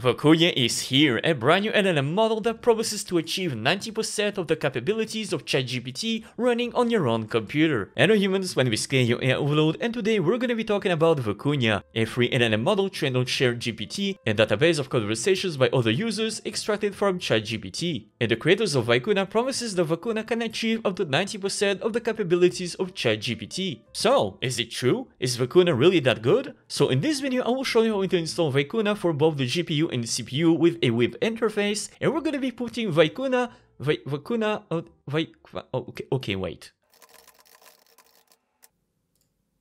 Vicuña is here, a brand new LLM model that promises to achieve 90% of the capabilities of ChatGPT running on your own computer. Hello humans, when we scale your AI Overload, and today we're gonna be talking about Vicuña, a free LLM model trained on ShareGPT, a database of conversations by other users extracted from ChatGPT. And the creators of Vicuña promises that Vicuña can achieve up to 90% of the capabilities of ChatGPT. So, is it true? Is Vicuña really that good? So in this video, I will show you how to install Vicuña for both the GPU and CPU with a web interface, and we're gonna be putting Vicuña, Vicuña, oh, Vic, oh, okay, okay, wait.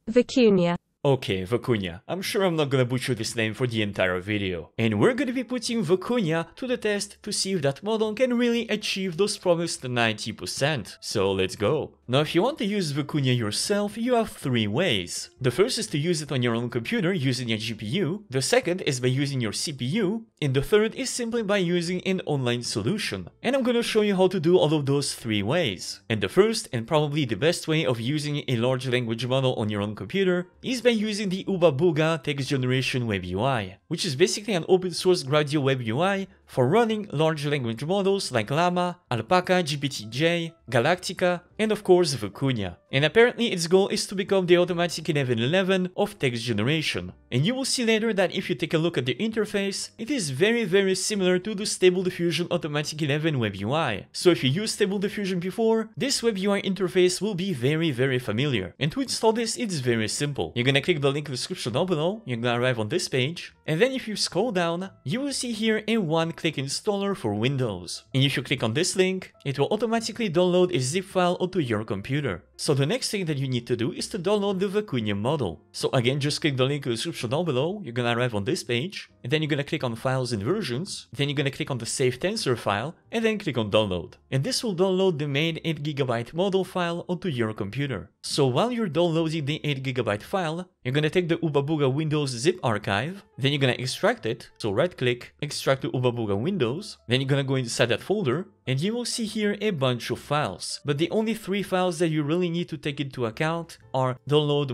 Vicuña. Okay, Vicuña. I'm sure I'm not gonna butcher this name for the entire video. And we're gonna be putting Vicuña to the test to see if that model can really achieve those promised 90%. So let's go. Now if you want to use Vicuña yourself, you have three ways. The first is to use it on your own computer using a GPU, the second is by using your CPU, and the third is simply by using an online solution. And I'm gonna show you how to do all of those three ways. And the first, and probably the best way of using a large language model on your own computer, is by by using the Oobabooga text generation web UI, which is basically an open source Gradio web UI for running large language models like Llama, Alpaca, GPT-J, Galactica, and of course Vicuña. And apparently its goal is to become the automatic 1111 of text generation. And you will see later that if you take a look at the interface, it is very very similar to the Stable Diffusion Automatic 11 web UI. So if you used Stable Diffusion before, this web UI interface will be very very familiar. And to install this, it's very simple. You're gonna click the link in the description down below, you're gonna arrive on this page, and then if you scroll down, you will see here a one-click installer for Windows. And if you click on this link, it will automatically download a zip file onto your computer. So the next thing that you need to do is to download the Vicuña model. So again, just click the link in the description down below, you're gonna arrive on this page, and then you're gonna click on Files and Versions, then you're gonna click on the Safe Tensor file, and then click on Download. And this will download the main 8GB model file onto your computer. So while you're downloading the 8GB file, you're gonna take the Oobabooga Windows zip archive, then you're gonna extract it, so right click, extract to Oobabooga Windows, then you're gonna go inside that folder, and you will see here a bunch of files. But the only three files that you really need to take into account are download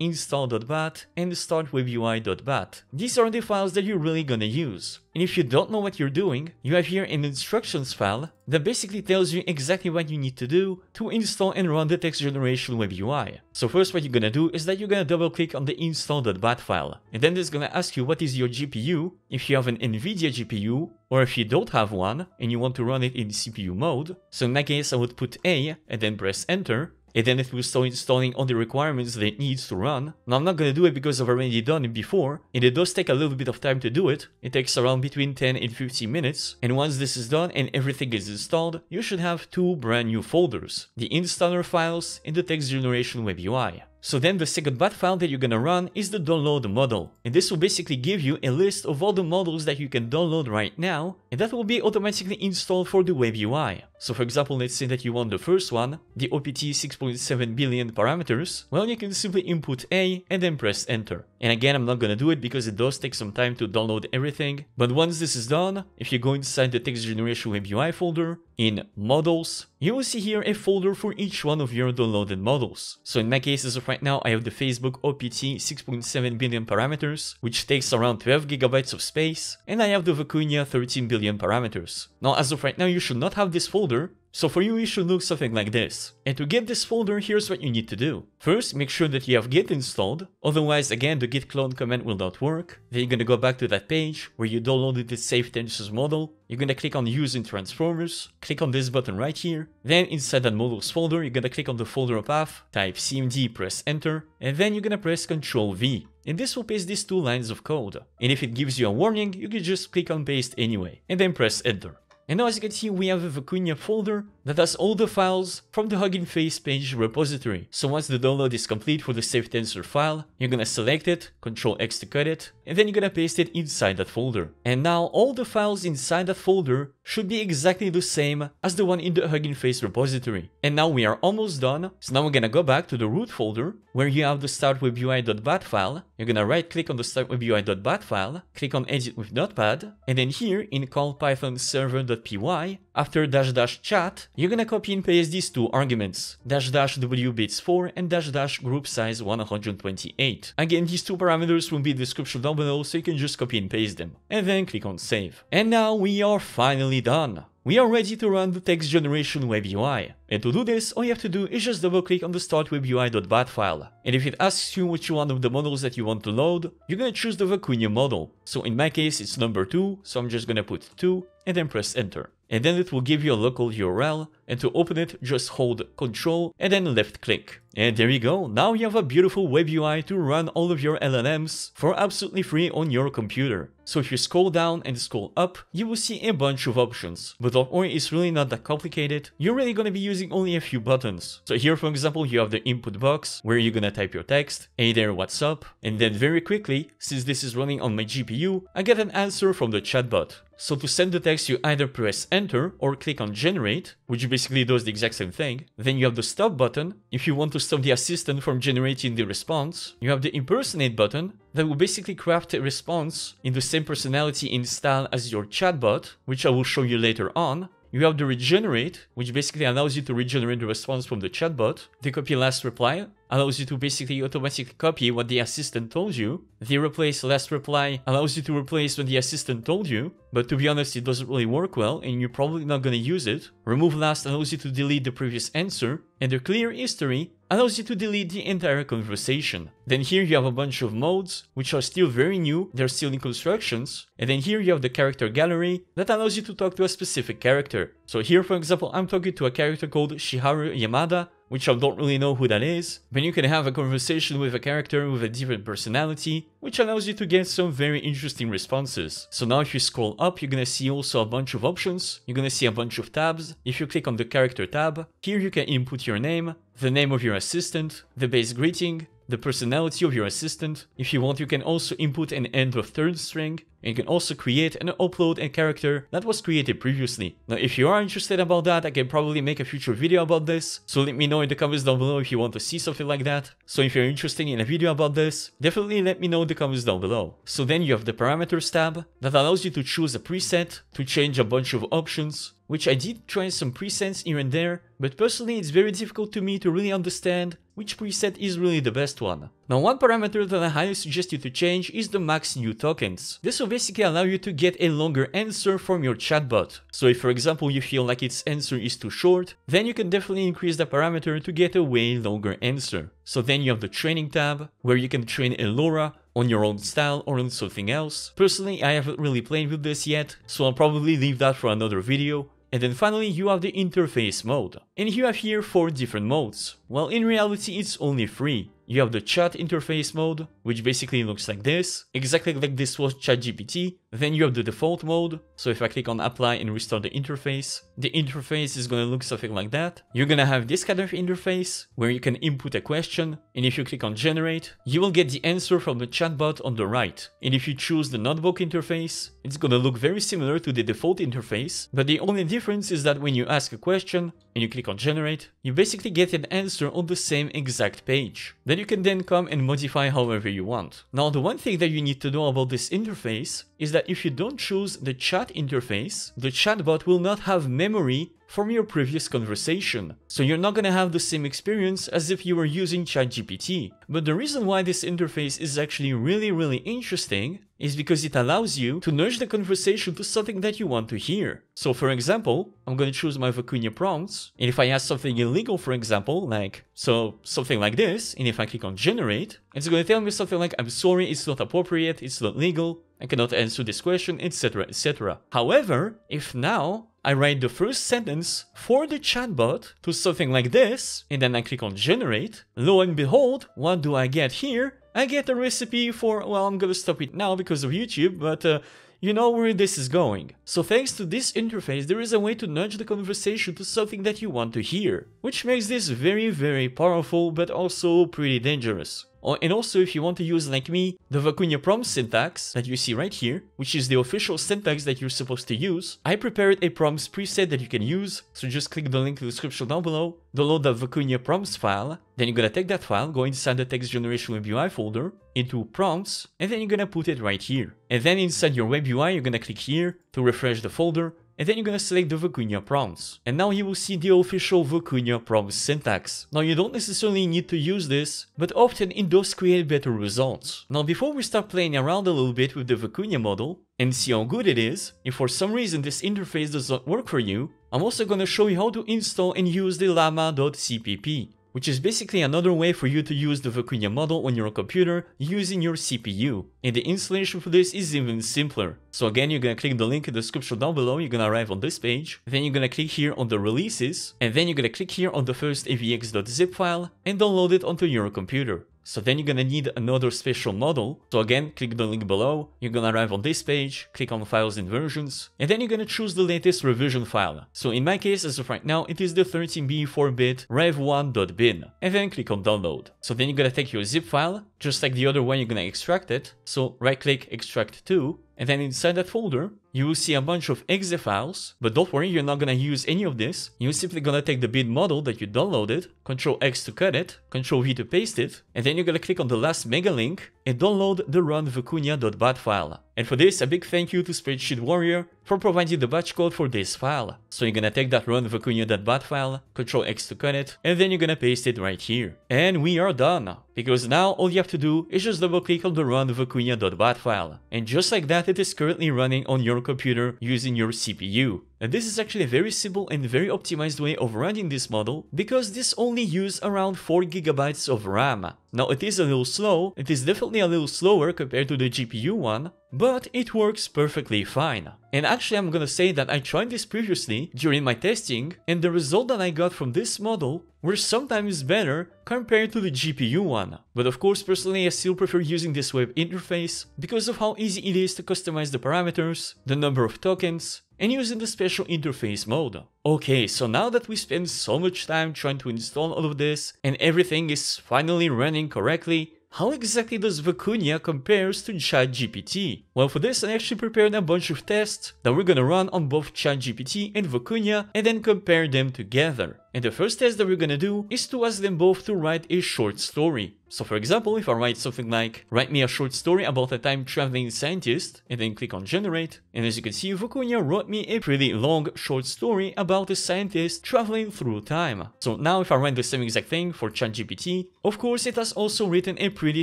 install.bat, and startwebui.bat. These are the files that you're really gonna use. And if you don't know what you're doing, you have here an instructions file that basically tells you exactly what you need to do to install and run the text generation web UI. So first what you're gonna do is that you're gonna double click on the install.bat file. And then it's gonna ask you what is your GPU, if you have an NVIDIA GPU, or if you don't have one and you want to run it in CPU mode. So in that case I would put A and then press enter and then it will start installing all the requirements that it needs to run. Now I'm not gonna do it because I've already done it before, and it does take a little bit of time to do it. It takes around between 10 and 15 minutes, and once this is done and everything is installed, you should have two brand new folders, the installer files and the text generation web UI. So then the second bat file that you're gonna run is the download model. And this will basically give you a list of all the models that you can download right now, and that will be automatically installed for the web UI. So for example, let's say that you want the first one, the OPT 6.7 billion parameters, well you can simply input A and then press enter. And again, I'm not gonna do it because it does take some time to download everything, but once this is done, if you go inside the text generation web UI folder, in models, you will see here a folder for each one of your downloaded models. So in my case, as of right now, I have the Facebook OPT 6.7 billion parameters, which takes around 12 gigabytes of space, and I have the Vicuña 13 billion parameters. Now, as of right now, you should not have this folder, so for you, it should look something like this. And to get this folder, here's what you need to do. First, make sure that you have git installed, otherwise again the git clone command will not work. Then you're gonna go back to that page where you downloaded the Safe Tensors model. You're gonna click on Using Transformers, click on this button right here. Then inside that models folder, you're gonna click on the folder path, type cmd, press enter, and then you're gonna press Ctrl V. And this will paste these two lines of code. And if it gives you a warning, you can just click on paste anyway, and then press enter. And now as you can see, we have a Vicuña folder that has all the files from the Hugging Face page repository. So once the download is complete for the Safe Tensor file, you're gonna select it, Ctrl X to cut it, and then you're gonna paste it inside that folder. And now all the files inside that folder should be exactly the same as the one in the Hugging Face repository. And now we are almost done, so now we're gonna go back to the root folder, where you have the startwebui.bat file, you're gonna right click on the startwebui.bat file, click on edit with notepad, and then here in call python server.py, after dash dash chat, you're gonna copy and paste these two arguments, dash dash w bits 4 and dash dash group size 128. Again, these two parameters will be in the description down below so you can just copy and paste them. And then click on save. And now we are finally done. We are ready to run the text generation web UI. And to do this, all you have to do is just double click on the startwebui.bat file. And if it asks you which one of the models that you want to load, you're gonna choose the Vicuña model. So in my case, it's number 2, so I'm just gonna put 2 and then press enter. And then it will give you a local URL, and to open it, just hold Ctrl and then left click. And there you go, now you have a beautiful web UI to run all of your LLMs for absolutely free on your computer. So if you scroll down and scroll up, you will see a bunch of options. But don't it's really not that complicated. You're really gonna be using only a few buttons. So here, for example, you have the input box where you're gonna type your text, hey there, what's up? And then very quickly, since this is running on my GPU, I get an answer from the chatbot. So to send the text, you either press enter or click on generate, which basically does the exact same thing. Then you have the stop button. If you want to stop the assistant from generating the response, you have the impersonate button that will basically craft a response in the same personality and style as your chatbot, which I will show you later on. You have the regenerate, which basically allows you to regenerate the response from the chatbot. The copy last reply allows you to basically automatically copy what the assistant told you. The replace last reply allows you to replace what the assistant told you, but to be honest, it doesn't really work well and you're probably not gonna use it. Remove last allows you to delete the previous answer, and the clear history allows you to delete the entire conversation. Then here you have a bunch of modes, which are still very new, they're still in constructions. And then here you have the character gallery that allows you to talk to a specific character. So here, for example, I'm talking to a character called Chiharu Yamada, which I don't really know who that is, but you can have a conversation with a character with a different personality, which allows you to get some very interesting responses. So now if you scroll up, you're gonna see also a bunch of options, you're gonna see a bunch of tabs. If you click on the character tab, here you can input your name, the name of your assistant, the base greeting, the personality of your assistant. If you want, you can also input an end of third string, and you can also create and upload a character that was created previously. Now, if you are interested about that, I can probably make a future video about this, so let me know in the comments down below if you want to see something like that. So if you're interested in a video about this, definitely let me know in the comments down below. So then you have the parameters tab that allows you to choose a preset, to change a bunch of options, which I did try some presets here and there, but personally it's very difficult to me to really understand which preset is really the best one. Now one parameter that I highly suggest you to change is the max new tokens. This will basically allow you to get a longer answer from your chatbot. So if for example you feel like its answer is too short, then you can definitely increase the parameter to get a way longer answer. So then you have the training tab, where you can train a LoRa on your own style or on something else. Personally, I haven't really played with this yet, so I'll probably leave that for another video. And then finally you have the interface mode. And you have here 4 different modes. Well in reality it's only 3. You have the chat interface mode, which basically looks like this, exactly like this was ChatGPT. Then you have the default mode, so if I click on apply and restart the interface, the interface is gonna look something like that. You're gonna have this kind of interface, where you can input a question, and if you click on generate, you will get the answer from the chatbot on the right. And if you choose the notebook interface, it's gonna look very similar to the default interface, but the only difference is that when you ask a question, and you click on generate, you basically get an answer on the same exact page. Then you can then come and modify however you want. Now the one thing that you need to know about this interface is that if you don't choose the chat interface, the chatbot will not have memory from your previous conversation. So you're not gonna have the same experience as if you were using ChatGPT. But the reason why this interface is actually really really interesting is because it allows you to nudge the conversation to something that you want to hear. So for example, I'm gonna choose my Vicuña prompts, and if I ask something illegal, for example, like, so something like this, and if I click on generate, it's gonna tell me something like, I'm sorry, it's not appropriate, it's not legal, I cannot answer this question, etc, etc. However, if now I write the first sentence for the chatbot to something like this, and then I click on generate, lo and behold, what do I get here? I get a recipe for, well, I'm gonna stop it now because of YouTube, but uh, you know where this is going. So thanks to this interface, there is a way to nudge the conversation to something that you want to hear, which makes this very very powerful but also pretty dangerous. Oh, and also if you want to use like me, the Vicuña prompt syntax that you see right here, which is the official syntax that you're supposed to use, I prepared a prompts preset that you can use, so just click the link in the description down below, download the Vicuña prompts file, then you're gonna take that file, go inside the text generation web UI folder, into prompts, and then you're gonna put it right here. And then inside your web UI, you're gonna click here to refresh the folder, and then you're gonna select the Vicuña prompts. And now you will see the official Vicuña prompt syntax. Now you don't necessarily need to use this, but often it does create better results. Now before we start playing around a little bit with the Vicuña model, and see how good it is, if for some reason this interface does not work for you, I'm also gonna show you how to install and use the llama.cpp which is basically another way for you to use the Vicuña model on your computer using your CPU. And the installation for this is even simpler. So again, you're gonna click the link in the description down below, you're gonna arrive on this page, then you're gonna click here on the releases, and then you're gonna click here on the first avx.zip file and download it onto your computer. So then you're gonna need another special model. So again, click the link below, you're gonna arrive on this page, click on files and versions, and then you're gonna choose the latest revision file. So in my case, as of right now, it is the 13B 4-bit rev1.bin, and then click on download. So then you're gonna take your zip file, just like the other one, you're gonna extract it. So right click, extract to, and then inside that folder, you will see a bunch of exe files, but don't worry, you're not gonna use any of this. You're simply gonna take the bin model that you downloaded, Control X to cut it, Control V to paste it, and then you're gonna click on the last mega link and download the run vicuña.bat file. And for this, a big thank you to Spreadsheet Warrior for providing the batch code for this file. So you're gonna take that run vicuña.bat file, Control X to cut it, and then you're gonna paste it right here. And we are done, because now all you have to do is just double click on the run vicuña.bat file. And just like that, it is currently running on your computer using your CPU. And this is actually a very simple and very optimized way of running this model because this only uses around 4GB of RAM. Now it is a little slow, it is definitely a little slower compared to the GPU one, but it works perfectly fine. And actually I'm gonna say that I tried this previously during my testing and the result that I got from this model were sometimes better compared to the GPU one. But of course personally I still prefer using this web interface because of how easy it is to customize the parameters, the number of tokens, and using the special interface mode. Okay, so now that we spent so much time trying to install all of this and everything is finally running correctly, how exactly does Vicuña compares to ChatGPT? Well, for this I actually prepared a bunch of tests that we're gonna run on both ChatGPT and Vicuña and then compare them together. And the first test that we're gonna do is to ask them both to write a short story. So for example, if I write something like, write me a short story about a time-traveling scientist, and then click on generate, and as you can see, Vicuña wrote me a pretty long short story about a scientist traveling through time. So now if I write the same exact thing for ChatGPT, of course it has also written a pretty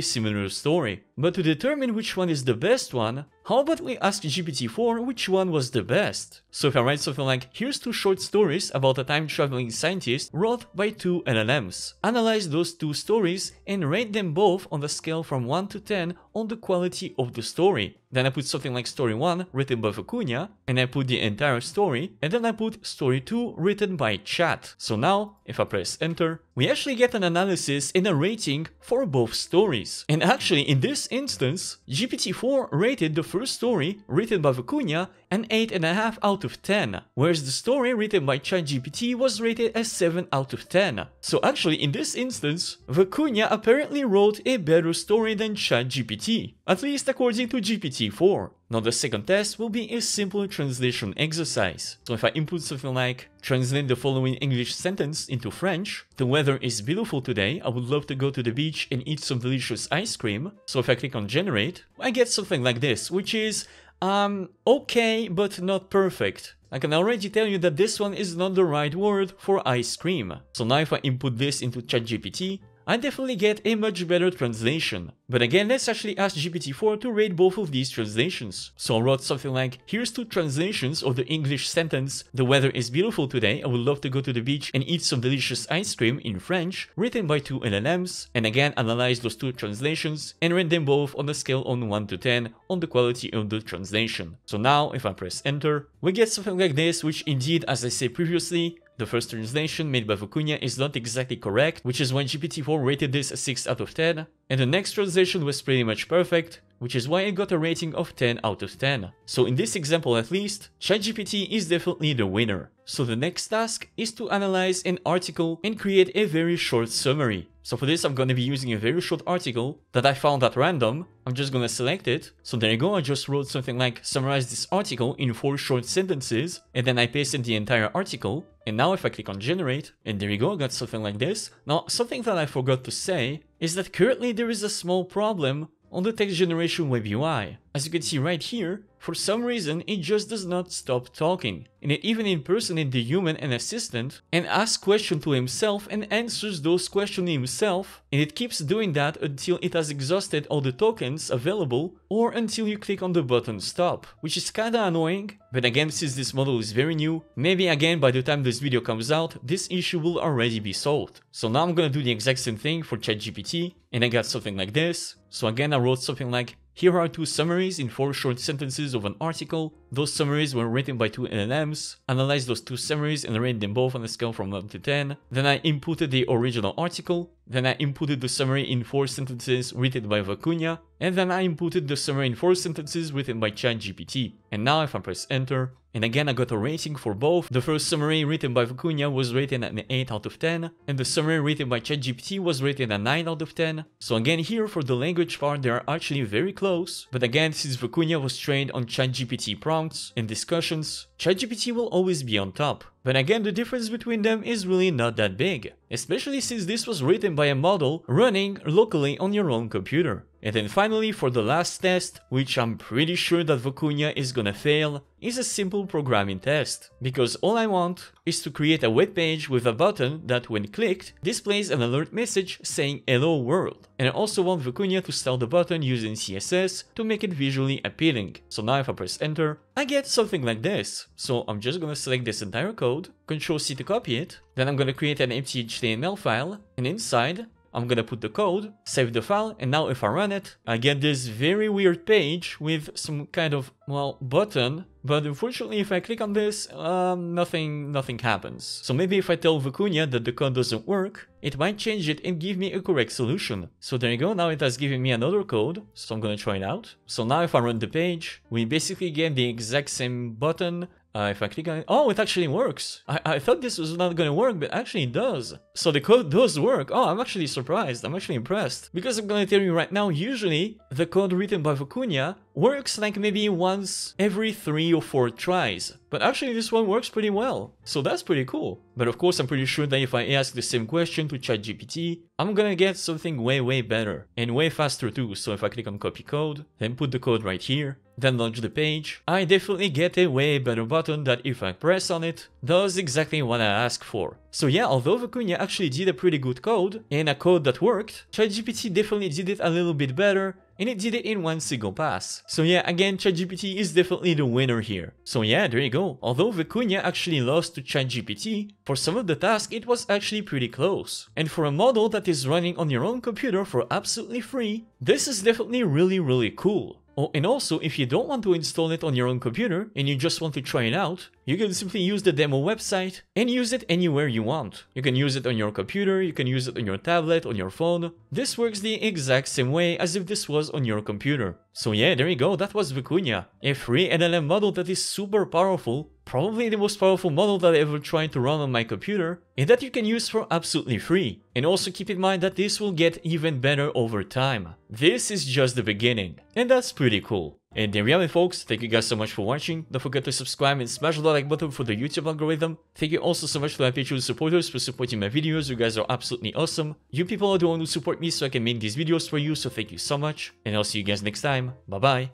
similar story. But to determine which one is the best one, how about we ask GPT-4 which one was the best? So if I write something like, here's two short stories about a time-traveling scientist wrote by two LLMs. Analyze those two stories and rate them both on the scale from 1 to 10 on the quality of the story. Then I put something like story 1 written by Vicuña, and I put the entire story, and then I put story 2 written by chat. So now, if I press enter, we actually get an analysis and a rating for both stories. And actually, in this instance, GPT-4 rated the first story written by Vicuña an 8.5 out of 10, whereas the story written by ChatGPT was rated as 7 out of 10. So actually, in this instance, Vicuña apparently wrote a better story than ChatGPT, at least according to GPT-4. Now the second test will be a simple translation exercise. So if I input something like, translate the following English sentence into French, the weather is beautiful today, I would love to go to the beach and eat some delicious ice cream. So if I click on generate, I get something like this, which is, um, okay, but not perfect. I can already tell you that this one is not the right word for ice cream. So now if I input this into ChatGPT, I definitely get a much better translation. But again, let's actually ask GPT-4 to rate both of these translations. So I wrote something like, here's two translations of the English sentence, the weather is beautiful today, I would love to go to the beach and eat some delicious ice cream in French, written by two LLMs, and again analyze those two translations and rate them both on a scale on 1 to 10 on the quality of the translation. So now, if I press enter, we get something like this, which indeed, as I said previously, the first translation made by Vicuña is not exactly correct, which is why GPT-4 rated this a 6 out of 10, and the next translation was pretty much perfect, which is why it got a rating of 10 out of 10. So in this example at least, ChatGPT is definitely the winner. So the next task is to analyze an article and create a very short summary. So for this I'm going to be using a very short article that I found at random. I'm just going to select it. So there you go, I just wrote something like summarize this article in 4 short sentences and then I pasted the entire article. And now if I click on generate, and there you go, I got something like this. Now something that I forgot to say is that currently there is a small problem on the text generation web UI. As you can see right here, for some reason it just does not stop talking. And it even impersonates the human and assistant and asks questions to himself and answers those questions himself. And it keeps doing that until it has exhausted all the tokens available or until you click on the button stop, which is kinda annoying. But again, since this model is very new, maybe again by the time this video comes out, this issue will already be solved. So now I'm gonna do the exact same thing for ChatGPT, and I got something like this. So again, I wrote something like, here are two summaries in four short sentences of an article. Those summaries were written by two LLMs. Analyze those two summaries and rate them both on a scale from 1 to 10. Then I inputted the original article. Then I inputted the summary in four sentences written by Vicuña. And then I inputted the summary in four sentences written by ChatGPT. And now if I press enter, and again I got a rating for both. The first summary written by Vicuña was rated an 8 out of 10, and the summary written by ChatGPT was rated a 9 out of 10. So again here for the language part they are actually very close, but again since Vicuña was trained on ChatGPT prompts and discussions, ChatGPT will always be on top. But again, the difference between them is really not that big, especially since this was written by a model running locally on your own computer. And then finally, for the last test, which I'm pretty sure that Vicuña is gonna fail, is a simple programming test. Because all I want is to create a web page with a button that when clicked, displays an alert message saying hello world. And I also want Vicuña to style the button using CSS to make it visually appealing. So now if I press enter, I get something like this. So I'm just gonna select this entire code, Control C to copy it, then I'm gonna create an empty HTML file, and inside I'm gonna put the code, save the file, and now if I run it, I get this very weird page with some kind of, well, button, but unfortunately if I click on this, um, nothing, nothing happens. So maybe if I tell Vicuña that the code doesn't work, it might change it and give me a correct solution. So there you go, now it has given me another code, so I'm gonna try it out. So now if I run the page, we basically get the exact same button, uh, if I click on it, oh, it actually works. I, I thought this was not gonna work, but actually it does. So the code does work. Oh, I'm actually surprised. I'm actually impressed. Because I'm gonna tell you right now, usually the code written by Vicuña works like maybe once every three or four tries. But actually this one works pretty well. So that's pretty cool. But of course I'm pretty sure that if I ask the same question to ChatGPT, I'm gonna get something way way better. And way faster too. So if I click on copy code, then put the code right here, then launch the page, I definitely get a way better button that if I press on it, does exactly what I ask for. So yeah, although Vicuña actually did a pretty good code, and a code that worked, ChatGPT definitely did it a little bit better, and it did it in one single pass. So yeah, again, ChatGPT is definitely the winner here. So yeah, there you go. Although Vicuña actually lost to ChatGPT, for some of the tasks it was actually pretty close. And for a model that is running on your own computer for absolutely free, this is definitely really really cool. Oh, and also, if you don't want to install it on your own computer and you just want to try it out, you can simply use the demo website and use it anywhere you want. You can use it on your computer, you can use it on your tablet, on your phone. This works the exact same way as if this was on your computer. So yeah, there you go, that was Vicuña, a free LLM model that is super powerful, probably the most powerful model that I ever tried to run on my computer, and that you can use for absolutely free. And also keep in mind that this will get even better over time. This is just the beginning, and that's pretty cool. And there we have it folks, thank you guys so much for watching, don't forget to subscribe and smash the like button for the YouTube algorithm. Thank you also so much to my Patreon supporters for supporting my videos, you guys are absolutely awesome. You people are the one who support me so I can make these videos for you, so thank you so much. And I'll see you guys next time, bye bye.